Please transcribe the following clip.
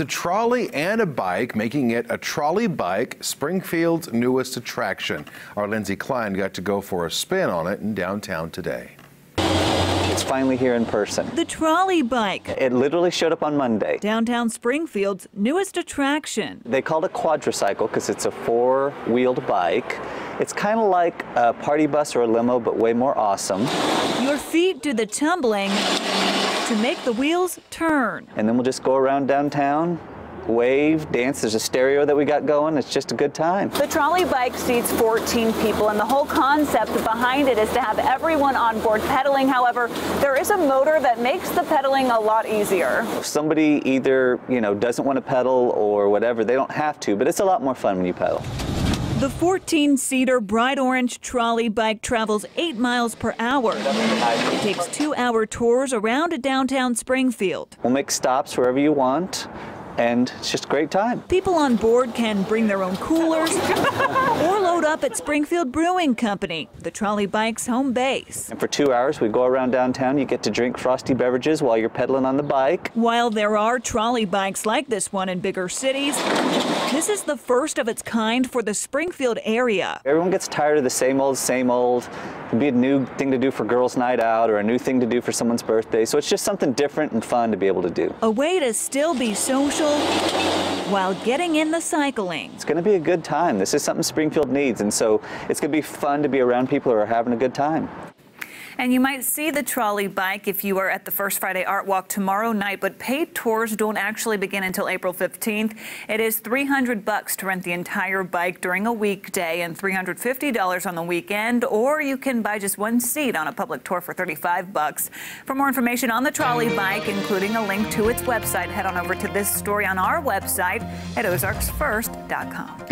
a trolley and a bike, making it a trolley bike, Springfield's newest attraction. Our Lindsay Klein got to go for a spin on it in downtown today. It's finally here in person. The trolley bike. It literally showed up on Monday. Downtown Springfield's newest attraction. They call it a quadricycle because it's a four-wheeled bike. It's kind of like a party bus or a limo, but way more awesome. Your feet do the tumbling to make the wheels turn. And then we'll just go around downtown, wave, dance. There's a stereo that we got going. It's just a good time. The trolley bike seats 14 people, and the whole concept behind it is to have everyone on board pedaling. However, there is a motor that makes the pedaling a lot easier. If somebody either, you know, doesn't want to pedal or whatever, they don't have to, but it's a lot more fun when you pedal. The 14-seater bright orange trolley bike travels 8 miles per hour. It takes two-hour tours around downtown Springfield. We'll make stops wherever you want and it's just a great time. People on board can bring their own coolers or load up at Springfield Brewing Company, the trolley bike's home base. And for two hours, we go around downtown. You get to drink frosty beverages while you're pedaling on the bike. While there are trolley bikes like this one in bigger cities, this is the first of its kind for the Springfield area. Everyone gets tired of the same old, same old. It'd be a new thing to do for girls' night out or a new thing to do for someone's birthday. So it's just something different and fun to be able to do. A way to still be social while getting in the cycling. It's going to be a good time. This is something Springfield needs, and so it's going to be fun to be around people who are having a good time. And you might see the trolley bike if you are at the First Friday Art Walk tomorrow night, but paid tours don't actually begin until April 15th. It is 300 bucks to rent the entire bike during a weekday and $350 on the weekend, or you can buy just one seat on a public tour for 35 bucks. For more information on the trolley bike, including a link to its website, head on over to this story on our website at ozarksfirst.com.